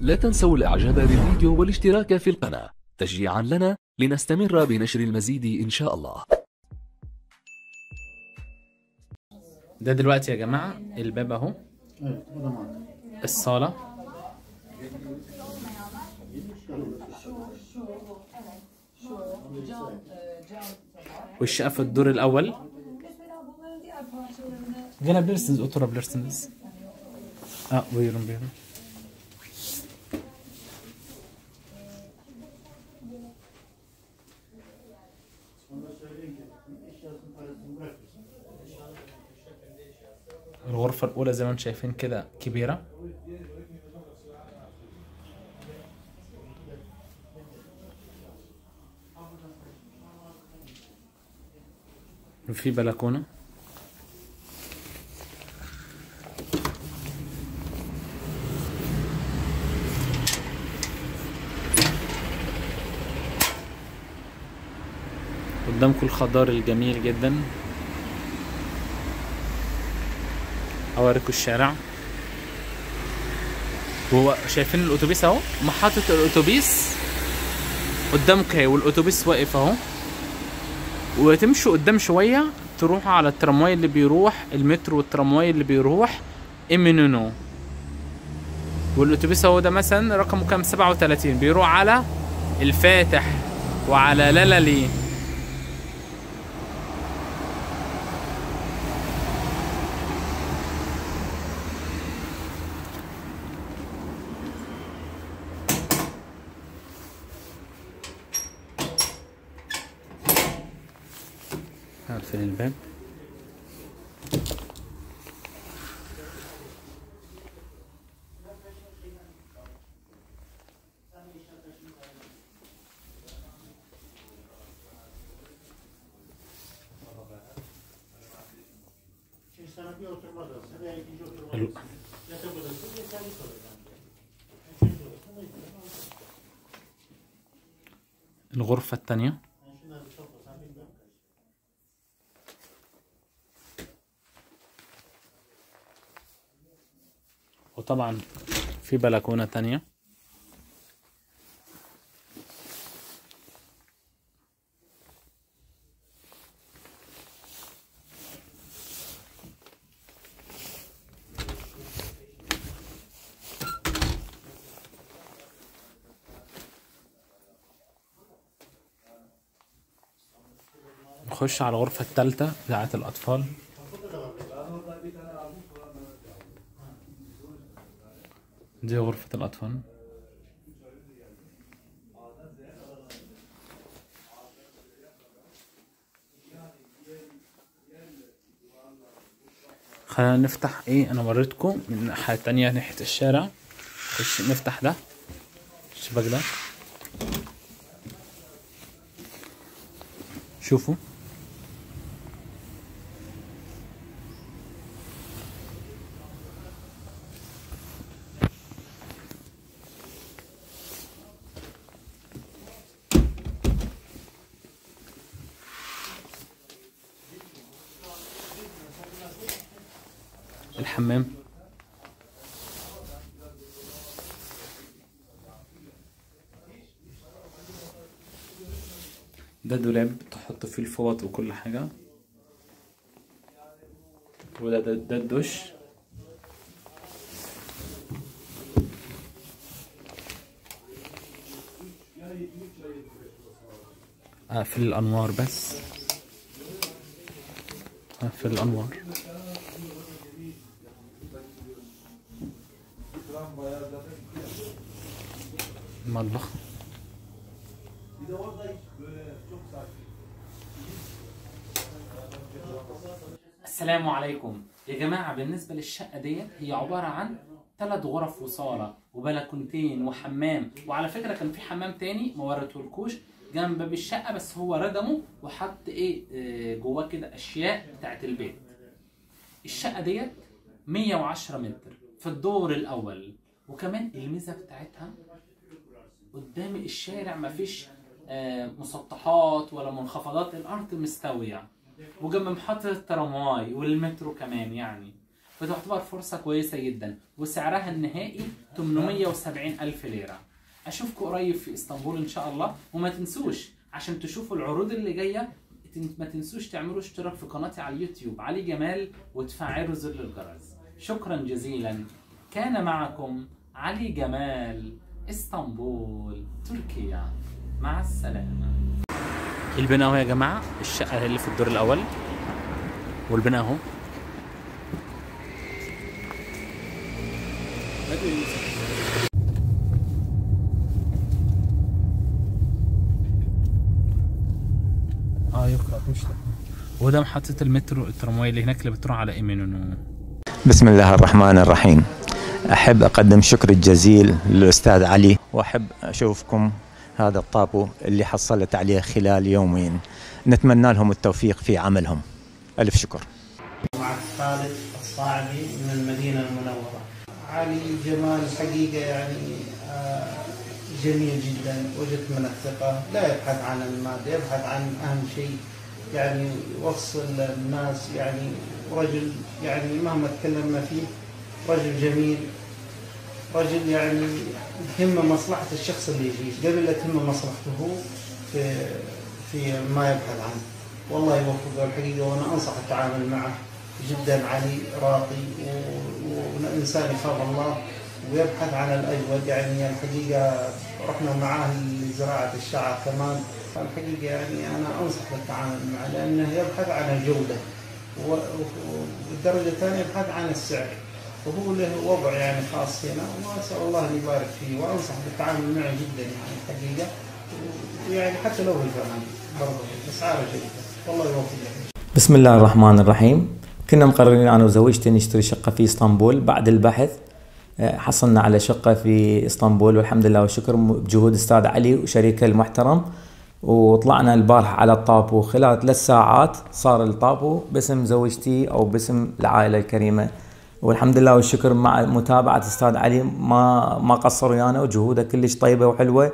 لا تنسوا الإعجاب بالفيديو والاشتراك في القناة. تشجيعا لنا لنستمر بنشر المزيد إن شاء الله. ده دلوقتي يا جماعة الباب أهو. الصالة. والشقة في الدور الأول؟ Gelebilirsiniz, oturabilirsiniz. Ha, buyurun buyurun. الغرفة الأولى زي ما أنتم شايفين كده كبيرة. وفي بلكونة. قدامكم الخضار الجميل جدا. أوريكم الشارع. هو شايفين الأتوبيس أهو؟ محطة الأتوبيس قدامك اهي والأتوبيس واقف أهو. وتمشوا قدام شوية تروحوا على الترامواي اللي بيروح المترو والترامواي اللي بيروح إمينونو. والأتوبيس أهو ده مثلا رقمه كام؟ 37 بيروح على الفاتح وعلى لالالي. Odası. الغرفة التانية وطبعا في بلكونة تانية. نخش على الغرفة التالتة بتاعة الأطفال. دي غرفة الأطفال. خلينا نفتح إيه أنا وريتكم من الناحية التانية ناحية الشارع. نفتح ده؟ الشباك ده. شوفوا. الحمام. ده دولاب تحط فيه الفوط وكل حاجة. وده ده, ده الدش اقفل الأنوار بس. اقفل الأنوار. المطبخ السلام عليكم. يا جماعة بالنسبة للشقة ديت هي عبارة عن ثلاث غرف وصالة وبلكونتين وحمام. وعلى فكرة كان في حمام تاني ما وريتهولكوش جنب باب الشقة بس هو ردمه وحط إيه آه، جواه كده أشياء بتاعت البيت. الشقة ديت 110 متر في الدور الأول. وكمان الميزة بتاعتها قدام الشارع مفيش آه، مسطحات ولا منخفضات الأرض مستوية. وجنب محطة الترامواي والمترو كمان يعني. بتعتبر فرصة كويسة جدا. وسعرها النهائي 870 ألف ليرة. أشوفكم قريب في إسطنبول إن شاء الله. وما تنسوش عشان تشوفوا العروض اللي جاية تن- ما تنسوش تعملوا اشتراك في قناتي على اليوتيوب. علي جمال وتفعلوا زر الجرس. شكرا جزيلا. كان معكم علي جمال. إسطنبول تركيا. مع السلامة. البناء اهو يا جماعة الشقة اللي في الدور الأول. والبناء اهو آه يقرأ وده محطة المترو الترامواي اللي هناك اللي بتروح على إيمينونو. بسم الله الرحمن الرحيم. أحب أقدم شكر الجزيل للأستاذ علي وأحب أشوفكم هذا الطابو اللي حصلت عليه خلال يومين. نتمنى لهم التوفيق في عملهم. ألف شكر. مع خالد الصاعبي من المدينة المنورة. علي جمال الحقيقة يعني آه، جميل جدا وجدت من الثقة. لا يبحث عن المادة يبحث عن أهم شيء. يعني يوصل الناس يعني رجل يعني مهما تكلمنا فيه رجل جميل رجل يعني يهمه مصلحة الشخص اللي يجيه قبل لا تهمه مصلحته في في ما يبحث عنه. والله يوفقه الحقيقة وأنا أنصح التعامل معه. جدا علي راقي وإنسان يخاف الله ويبحث عن الأجود. يعني الحقيقة رحنا معاه لزراعة الشعر كمان. الحقيقة يعني أنا أنصح بالتعامل معه لأنه يبحث عن الجودة والدرجة الثانية يبحث عن السعر. وهو له وضع يعني خاص هنا وأسأل الله أن يبارك فيه وأنصح بالتعامل معه جدا يعني الحقيقة ويعني حتى لو بالفهم برضه أسعاره جيدة. والله يوفقه بسم الله الرحمن الرحيم. كنا مقررين أنا وزوجتي نشتري شقة في إسطنبول بعد البحث. آه، حصلنا على شقة في إسطنبول والحمد لله والشكر بجهود أستاذ علي وشريكه المحترم. وطلعنا البارحه على الطابو. خلال ثلاث ساعات صار الطابو باسم زوجتي أو باسم العائلة الكريمة والحمد لله والشكر مع متابعة أستاذ علي. ما ما قصر ويانا وجهوده كلش طيبة وحلوة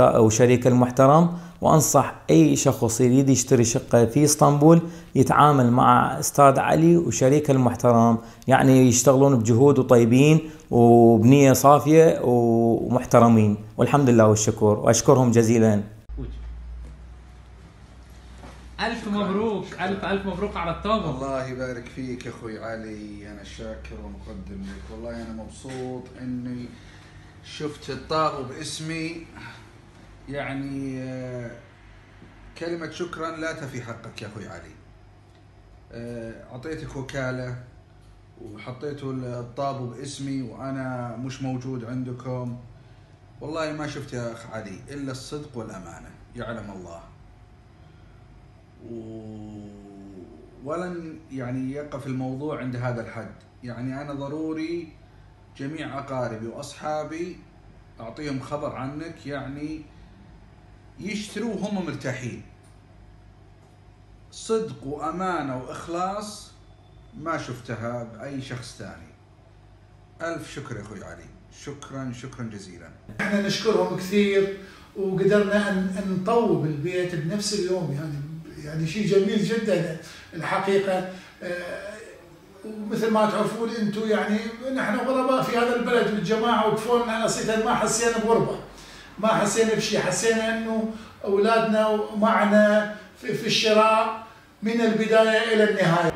وشريكه المحترم. وأنصح أي شخص يريد يشتري شقة في إسطنبول يتعامل مع أستاذ علي وشريكه المحترم. يعني يشتغلون بجهود وطيبين وبنية صافية ومحترمين. والحمد لله والشكر. وأشكرهم جزيلا. ألف مبروك ألف ألف مبروك على الطابة الله يبارك فيك يا أخوي علي أنا شاكر ومقدم لك. والله أنا مبسوط إني شفت الطابو باسمي. يعني آه، كلمة شكرا لا تفي حقك يا أخوي علي. آه، أعطيتك وكالة وحطيتوا الطابو باسمي وأنا مش موجود عندكم. والله ما شفت يا أخ علي إلا الصدق والأمانة. يعلم الله. ولن يعني يقف الموضوع عند هذا الحد. يعني أنا ضروري جميع أقاربي وأصحابي أعطيهم خبر عنك يعني يشتروا وهم مرتاحين. صدق وأمانة وإخلاص ما شفتها بأي شخص ثاني. ألف شكر يا أخوي علي. شكرا شكرا جزيلا. إحنا نشكرهم كثير وقدرنا أن نطوب البيت بنفس اليوم يعني يعني شيء جميل جدا الحقيقة. آه، ومثل ما تعرفون أنتم يعني نحن غرباء في هذا البلد والجماعة وكفونا نصيحه ما حسينا بغربة ما حسينا بشيء حسينا أنه أولادنا معنا في, الشراء من البداية إلى النهاية.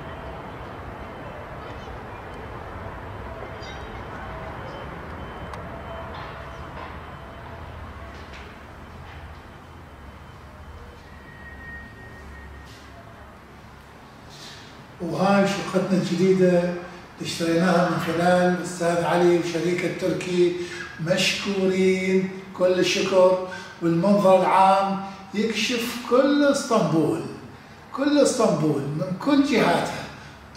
وهاي شقتنا الجديدة اللي اشتريناها من خلال الأستاذ علي وشريكة تركي مشكورين كل الشكر. والمنظر العام يكشف كل إسطنبول كل إسطنبول من كل جهاتها.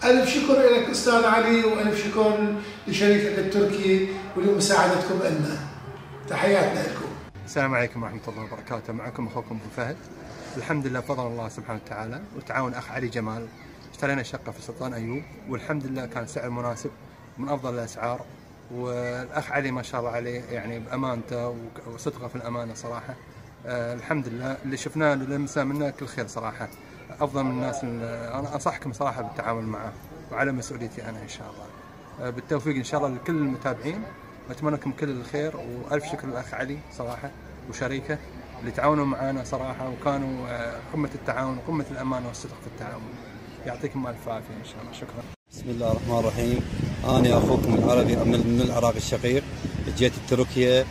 ألف شكر لك أستاذ علي وألف شكر لشريكك التركي ولمساعدتكم لنا تحياتنا لكم. السلام عليكم ورحمة الله وبركاته. معكم أخوكم أبو فهد. الحمد لله بفضل الله سبحانه وتعالى. وتعاون أخ علي جمال. اشترينا شقة في سلطان أيوب والحمد لله كان سعر مناسب من أفضل الأسعار والأخ علي ما شاء الله عليه يعني بأمانته وصدقه في الأمانة صراحة. آه الحمد لله اللي شفناه اللي منه كل خير صراحة. أفضل من الناس أنا أنصحكم صراحة بالتعامل معه وعلى مسؤوليتي أنا إن شاء الله. آه، بالتوفيق إن شاء الله لكل المتابعين. واتمنى لكم كل الخير وألف شكر للأخ علي صراحة وشريكه اللي تعاونوا معنا صراحة وكانوا آه، قمة التعاون وقمة الأمانة والصدق في التعامل يعطيكم ألف عافية إن شاء الله. شكرا. بسم الله الرحمن الرحيم. أنا أخوكم العربي من العراق الشقيق. جيت تركيا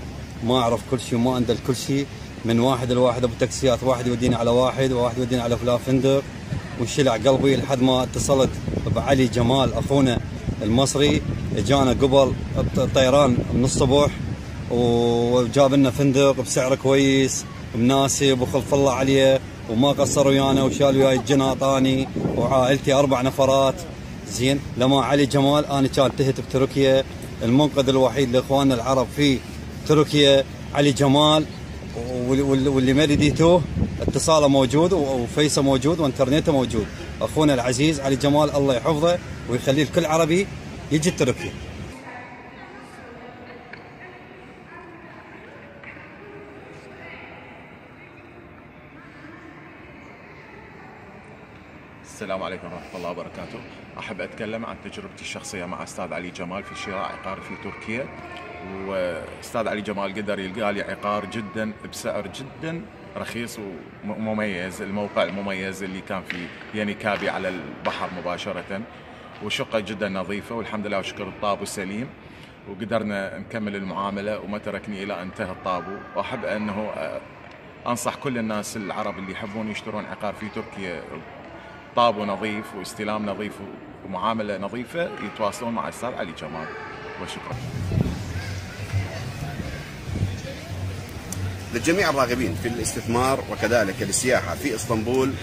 ما أعرف كل شيء وما أندل كل شيء. من واحد لواحد أبو تاكسيات واحد يوديني على واحد وواحد يوديني على فلان فندق. وشلع قلبي لحد ما اتصلت بعلي جمال أخونا المصري. جانا قبل الطيران من الصبح وجاب لنا فندق بسعر كويس. مناسب وخلف الله عليه وما قصر ويانا وشال وياي الجن اعطاني وعائلتي أربع نفرات. زين لما علي جمال أنا كان تهت بتركيا. المنقذ الوحيد لإخواننا العرب في تركيا علي جمال. وال- وال- واللي ما رديتوه اتصاله موجود وفيسه موجود وانترنته موجود. أخونا العزيز علي جمال الله يحفظه ويخليه الكل عربي يجي تركيا. السلام عليكم ورحمة الله وبركاته. أحب أتكلم عن تجربتي الشخصية مع أستاذ علي جمال في شراء عقار في تركيا. وأستاذ علي جمال قدر يلقى لي عقار جدا بسعر جدا رخيص ومميز الموقع المميز اللي كان في يعني كابي على البحر مباشرة. وشقة جدا نظيفة والحمد لله وشكر الطابو سليم. وقدرنا نكمل المعاملة وما تركني إلى انتهى الطابو. وأحب أنه أنصح كل الناس العرب اللي يحبون يشترون عقار في تركيا طابو نظيف واستلام نظيف ومعاملة نظيفة يتواصلون مع الاستاذ علي جمال وشكرا. لجميع الراغبين في الاستثمار وكذلك السياحة في إسطنبول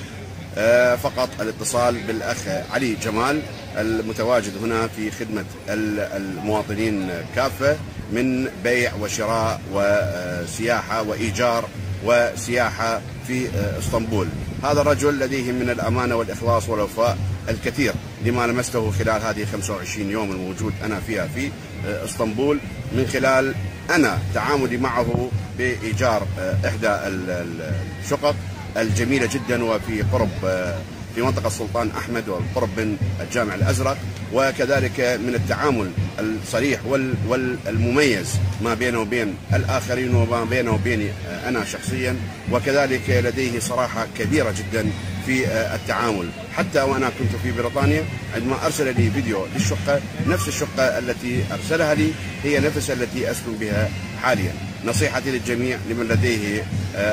آه، فقط الاتصال بالأخ علي جمال المتواجد هنا في خدمة ال- المواطنين كافة من بيع وشراء وسياحة وإيجار وسياحة في آه، إسطنبول هذا الرجل لديه من الأمانة والإخلاص والوفاء الكثير لما لمسته خلال هذه 25 يوم الموجود أنا فيها في آه، إسطنبول من خلال أنا تعاملي معه بإيجار آه، إحدى ال- ال- الشقق الجميلة جدا وفي قرب آه، في منطقة السلطان أحمد والقرب من الجامع الأزرق وكذلك من التعامل الصريح وال- والمميز ما بينه وبين الآخرين وما بينه وبيني آه، أنا شخصيا وكذلك لديه صراحة كبيرة جدا في آه، التعامل. حتى وأنا كنت في بريطانيا عندما أرسل لي فيديو للشقة نفس الشقة التي أرسلها لي هي نفس التي أسكن بها حاليا. نصيحتي للجميع لمن لديه آه،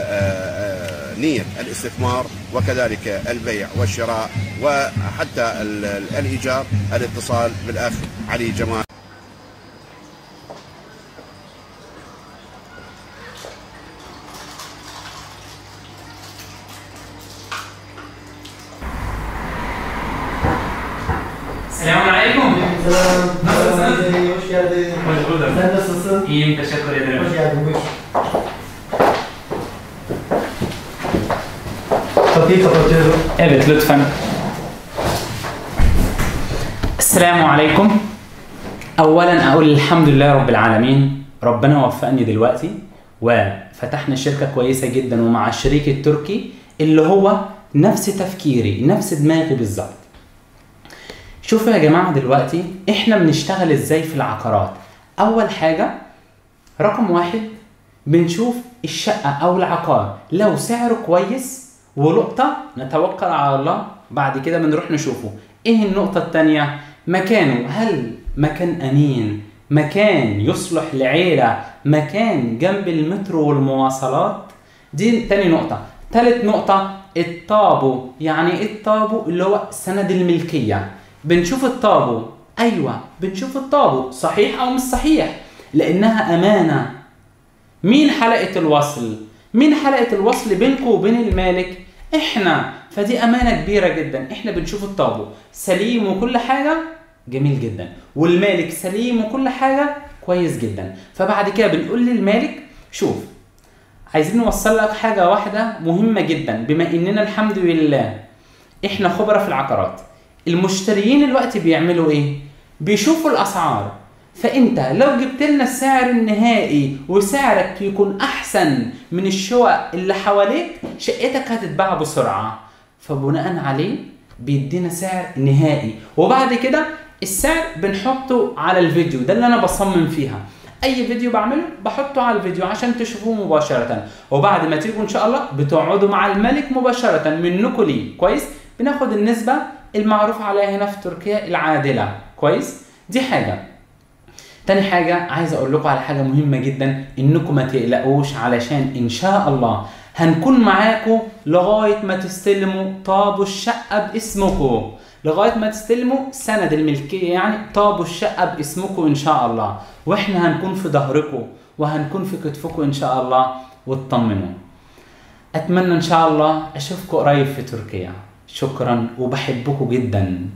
نية الاستثمار وكذلك البيع والشراء وحتى ال- ال- الإيجار الاتصال بالأخ علي جمال السلام عليكم. Nasılsın? Hoş geldin. Hoş bulduk. Sen nasılsın? İyiyim teşekkür Kapıyı kapatıyorum. Evet lütfen. السلام عليكم اولا أقول الحمد لله رب العالمين ربنا وفقني دلوقتي وفتحنا شركة كويسة جدا ومع الشريك التركي اللي هو نفس تفكيري نفس دماغي بالظبط شوفوا يا جماعة دلوقتي إحنا بنشتغل إزاي في العقارات أول حاجة رقم واحد بنشوف الشقة أو العقار لو سعره كويس ولقطة نتوكل على الله بعد كده بنروح نشوفه. إيه النقطة التانية؟ مكانه. هل مكان أمين؟ مكان يصلح لعيلة؟ مكان جنب المترو والمواصلات؟ دي تاني نقطة. تالت نقطة الطابو. يعني إيه الطابو؟ اللي هو سند الملكية. بنشوف الطابو. أيوه بنشوف الطابو. صحيح أو مش صحيح؟ لأنها أمانة. مين حلقة الوصل؟ مين حلقة الوصل بينكم وبين المالك؟ إحنا فدي أمانة كبيرة جدا. إحنا بنشوف الطابو سليم وكل حاجة جميل جدا. والمالك سليم وكل حاجة كويس جدا. فبعد كده بنقول للمالك شوف عايزين نوصل لك حاجة واحدة مهمة جدا. بما إننا الحمد لله إحنا خبرة في العقارات. المشتريين الوقت بيعملوا إيه؟ بيشوفوا الأسعار. فإنت لو جبت لنا السعر النهائي وسعرك يكون أحسن من الشقق اللي حواليك شقتك هتتباع بسرعة. فبناء عليه بيدينا سعر نهائي. وبعد كده السعر بنحطه على الفيديو. ده اللي أنا بصمم فيها. أي فيديو بعمله بحطه على الفيديو عشان تشوفوه مباشرة. وبعد ما تيجوا إن شاء الله بتقعدوا مع الملك مباشرة منكم ليه. كويس؟ بناخد النسبة المعروف عليها هنا في تركيا العادلة. كويس؟ دي حاجة. تاني حاجة عايز أقول لكم على حاجة مهمة جدا إنكم ما تقلقوش علشان إن شاء الله هنكون معاكم لغاية ما تستلموا طابو الشقة باسمكم. لغاية ما تستلموا سند الملكية يعني طابو الشقة باسمكم إن شاء الله. وإحنا هنكون في ظهركم وهنكون في كتفكم إن شاء الله واطمنوا. أتمنى إن شاء الله أشوفكم قريب في تركيا. شكرا وبحبكم جدا.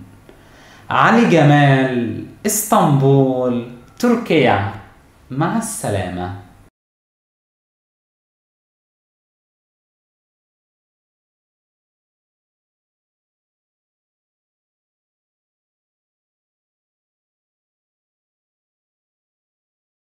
علي جمال إسطنبول. تركيا مع السلامه